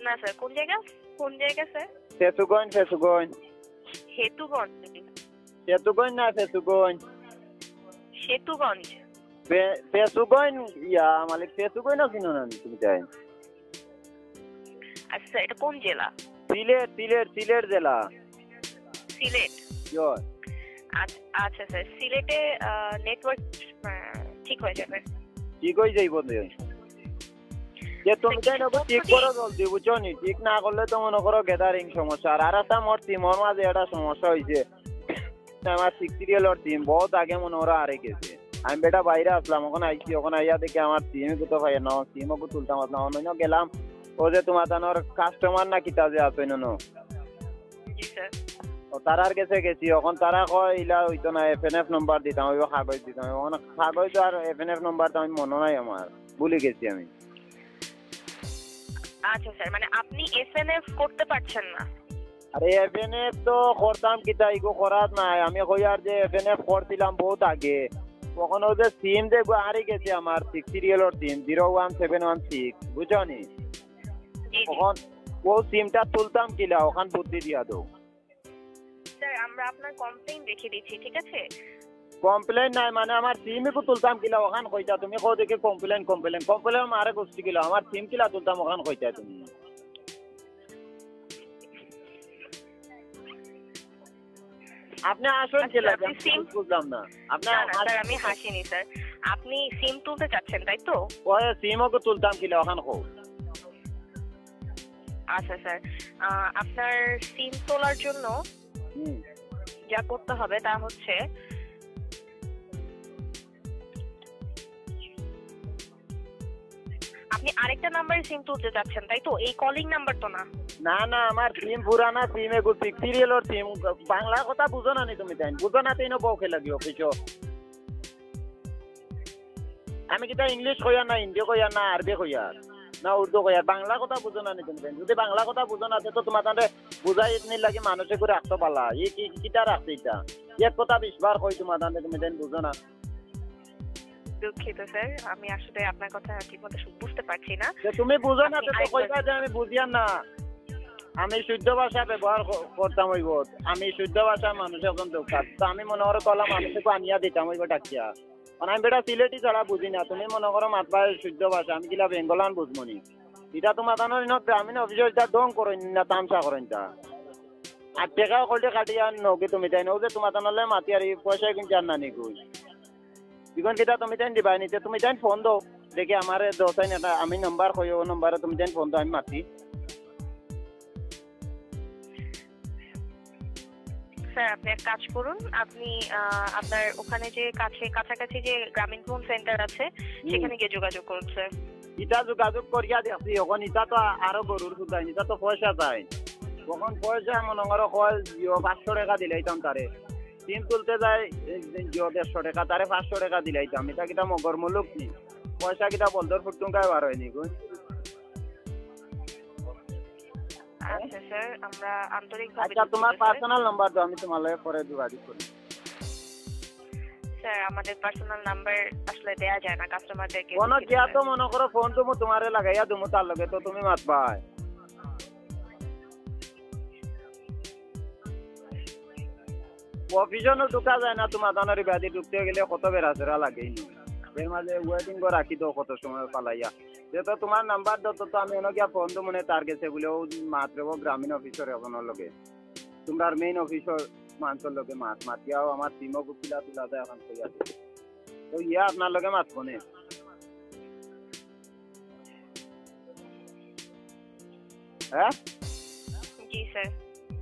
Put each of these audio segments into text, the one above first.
না স্যার কোন জায়গা কোন জায়গা স্যার? ফেসুগঞ্জ ফেসুগঞ্জ হেতুগঞ্জ ফেসুগঞ্জ না সেতুগঞ্জ? ফে- ফেসুগঞ্জ ইয়া মালিক ফেসুগঞ্জ না চিনো না তুমি আচ্ছা এটা কোন জেলা? সিলেট সিলেট সিলেট জেলা। সিলেট। আচ্ছা আচ্ছা স্যার সিলেটে নেটওয়ার্ক ঠিক হয়ে যাবে। ঠিক হয়ে যাইব যে তুমি তাই ঠিক করো জলদি বুঝছ নি? ঠিক না করলে তো মনে করো গ্যাদারিং সমস্যা। আর আর একটা মোর টিমর মাঝে একটা সমস্যা হয়েছে আমার সিক্স সিরিয়ালর টিম বহুত আগে মনে ওরা হারে গেছে। আমি বেটা বাইরে আসলাম ওখানে আইছি ওখানে আইয়া দেখি আমার টিমই কোথাও পাই না টিমও তুলতাম না অন্য গেলাম। ও যে তোমার তানোর কাস্টমার না কিতা যে আছে তারার কাছে গেছি এখন তারা কয় ইলা হইতো না এফ এন এফ নম্বর দিতাম ওই কাগজ দিতাম। এখন কাগজ আর এফ এন এফ নম্বর তো আমি মনে নাই আমার ভুলে গেছি আমি। আচ্ছা স্যার মানে আপনি এসএনএফ করতে পারছেন না। আরে এফ এন এফ তো করতাম কিতা ইগো করাত নাই। আমি কই আর যে এফ এন এফ করছিলাম বহুত আগে। তখন ও যে সিম যে হারিয়ে গেছে আমার six সিরিয়ালর SIM zero one seven one six বুঝছ নি? তখন ও সিমটা তুলতাম কিলা ওখান বুদ্ধি দিয়া দো। স্যার আমরা আপনার কমপ্লেইন রেখে দিচ্ছি ঠিক আছে? কমপ্লেন নাই মানে আমার সিমই কো তুলতাম কিলা ওখান কইতা তুমি কো দেখে কমপ্লেন কমপ্লেন কমপ্লেন মারে গুষ্টি কিলা আমার সিম কিলা তুলতাম ওখান কইতা তুমি। আপনি আসুন আচ্ছা, কিলা SIM বুঝলাম না। আপনি স্যার আমি হাসিনি স্যার আপনি সিম তুলতে চাচ্ছেন তাই তো? ওই সিমও কো তুলতাম কিলা ওখান কো আচ্ছা স্যার আপনার সিম তোলার জন্য যা করতে হবে তা হচ্ছে আপনি আরেকটা নাম্বারে সিম তুলতে চাচ্ছেন, তাই তো? এই কলিং নাম্বার তো না। না না, আমার সিম পুরানা সিম এগো সিক্স সিরিয়ালর সিম বাংলা কথা বুঝো না তুমি তাই। বুঝো না তিনও বউকে লাগি অফিসো আমি কিতা ইংলিশ কইয়া না হিন্দি কইয়া না আরবি কইয়া না উর্দু কইয়া বাংলা কথা বুঝো না তুমি তাই। যদি বাংলা কথা বুঝো না তো তোমার তাহলে বুঝাই নি লাগে মানুষে করে রাখতে পারলা। ই কি কিটা রাখছে এটা? এক কথা বিশবার কই তোমার তাহলে তুমি তাই বুঝো না। দুঃখিত স্যার। আমি আসলে আপনার কথা ঠিকমতো বুঝতে পারছি না। তুমি বুঝো না তো কইবা যে আমি বুঝিয়া না। আমি শুদ্ধ ভাষা ব্যবহার করতাম ওইব আমি শুদ্ধ ভাষা মানুষ এখন দোকান তো আমি মনে করো কলা মানুষকে আনিয়া দিতাম ওইব ডাকিয়া মানে আমি বেটা সিলেটি ছাড়া বুঝি না। তুমি মনে করো মাতবা শুদ্ধ ভাষা আমি কিলা বেঙ্গলান বুঝব নি। এটা তোমার জানো না গ্রামীণ অফিসে এটা ডং করেন না তামসা করেন তা আর টেকা কলটে কাটিয়া নগে তুমি তাই নও যে তোমার জানলে মাতি আর পয়সা কিন্তু আর না নিগুই এখন কিতা তুমি তাই দিবা নিতে তুমি তাই ফোন দাও দেখি আমার দোসাই এটা আমি নাম্বার কই ও নাম্বারে তুমি তাই ফোন দাও আমি মাতি স্যার আপনি এক কাজ করুন আপনি আপনার ওখানে যে কাছে কাছাকাছি যে গ্রামীণ ফোন সেন্টার আছে সেখানে গিয়ে যোগাযোগ করুন স্যার ইটা যোগাযোগ করিয়া দেখছি এখন ইটা তো আরও গরুর সুদাই ইটা তো পয়সা চাই। তখন পয়সা মনে করো কয় পাঁচশো টাকা দিলাইতাম তারে। সিম তুলতে যায় জিও দেড়শো টাকা তারে পাঁচশো টাকা দিলাইতাম এটা কিটা মগর মুলুক নি? পয়সা কিটা বলদর ফুটুঙ্কায় বার হয়নি আচ্ছা স্যার আমরা আন্তরিকভাবে আচ্ছা তোমার পার্সোনাল নাম্বার দাও আমি তোমার লগে পরে যোগাযোগ করি। স্যার আমাদের পার্সোনাল নাম্বার আসলে দেয়া যায় না কাস্টমারদেরকে কোনো স্যার। তো মনে করো ফোন তুমি তোমারে লাগাইয়া তুমি তার লগে তো তুমি মাতবাই অফিসও ঢুকা যায় না তোমার দানারি ব্যাধি ঢুকতে গেলে কত বেড়া চেরা লাগে এর মাঝে ওয়েটিং করে রাখি তো কত সময় পালাইয়া যেহেতু তোমার নাম্বার দাও তো আমি অনেক ফোন তো মনে তার গেছে বলেও মাত্র গ্রামীণ অফিসর এখনের লগে। তোমরা মেইন অফিসর মানুষের লগে মাত মাতিয়াও আমার টিমও গুপিলা তুলা দেয় এখন কইয়া দিছে। তো ইয়া আপনার লগে মাত ফোনে হ্যাঁ জি স্যার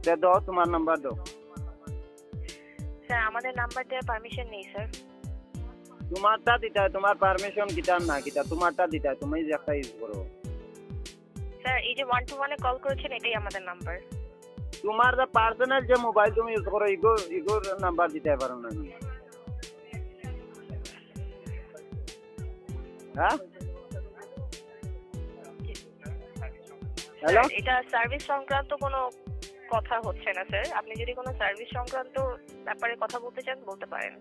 তে দাও তোমার নাম্বার দাও স্যার আমাদের নাম্বার দেওয়ার পারমিশন নেই স্যার। তোমারটা দিতে হয়, তোমার পারমিশন কিটার না কিটা তোমারটা দিতে হয়, তুমি একটা ইউজ করো। স্যার এই যে ওয়ান টু ওয়ানে কল করেছেন এটাই আমাদের নাম্বার তোমার যে পার্সোনাল যে মোবাইল তুমি ইউজ করো ইগো ইগোর নাম্বার দিতে পারো না। হ্যাঁ? হ্যালো এটা সার্ভিস সংক্রান্ত কোনো কথা হচ্ছে না স্যার। আপনি যদি কোনো সার্ভিস সংক্রান্ত ব্যাপারে কথা বলতে চান বলতে পারেন।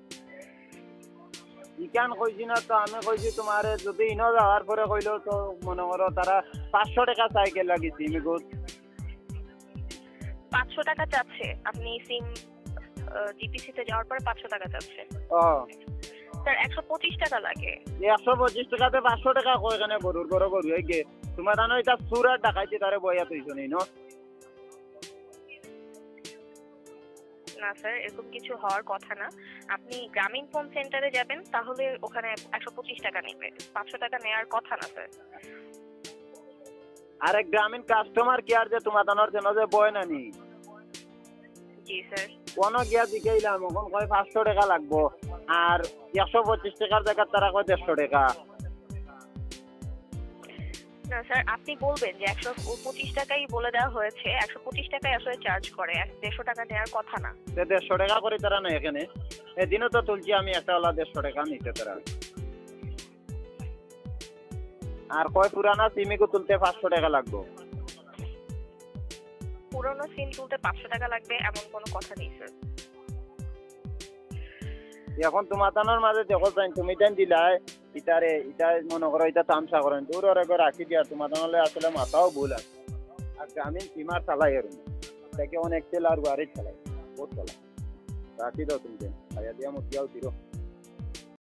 ইকান কইছি না তো আমি কইছি তোমারে যদি ইনো যাওয়ার পরে কইলো তো মনে করো তারা পাঁচশো টাকা সাইকেল লাগিছি আমি পাঁচশো টাকা চাচ্ছে। আপনি সিম জিপিসি তে যাওয়ার পরে পাঁচশো টাকা চাচ্ছে। ও। স্যার একশো পঁচিশ টাকা লাগে। একশো পঁচিশ টাকাতে পাঁচশো টাকা কয় গরুর গরু গরু তোমার জানো এটা সুরার ডাকাইছি তারে বইয়া তুইছো নি ন? না স্যার এরকম কিছু হওয়ার কথা না। আপনি গ্রামীণ ফোন সেন্টারে যাবেন তাহলে ওখানে একশো পঁচিশ টাকা নেবে। পাঁচশো টাকা নেওয়ার কথা না স্যার আরে গ্রামীণ কাস্টমার কেয়ার যে তোমার জানোর জন্য যে বয় না নি জি স্যার কোনো গিয়া দিকেইলাম এখন কয় পাঁচশো টাকা লাগবো। আর একশো পঁচিশ টাকার জায়গায় তারা কয় দেড়শো টাকা। না স্যার আপনি বলবেন যে একশো পঁচিশ টাকাই বলে দেওয়া হয়েছে। একশো পঁচিশ টাকাই আসলে চার্জ করে দেড়শো টাকা নেওয়ার কথা না। দেড়শো টাকা করে তারা নেই এখানে। এদিনও তো তুলছি আমি একটা ওলা দেড়শো টাকা নিতে তারা। আর কয় পুরানা সিমিকো তুলতে পাঁচশো টাকা লাগবো? পুরোনো সিম তুলতে পাঁচশো টাকা লাগবে এমন কোনো কথা নেই স্যার। এখন তোমার মাঝে দেখো চাই তুমি টাইম দিলাই ইটারে ইটা মনে করো ইটা তামসা করেন দূর একবার রাখি দিয়া তোমার তাহলে আসলে মাথাও ভুল আছে। আর গ্রামীণ সীমার চালাই এর তাকে অনেক তেল আর গাড়ি চালাই বহুত চালাই রাখি দাও তুমি খাইয়া দিয়া মতিয়াও দিও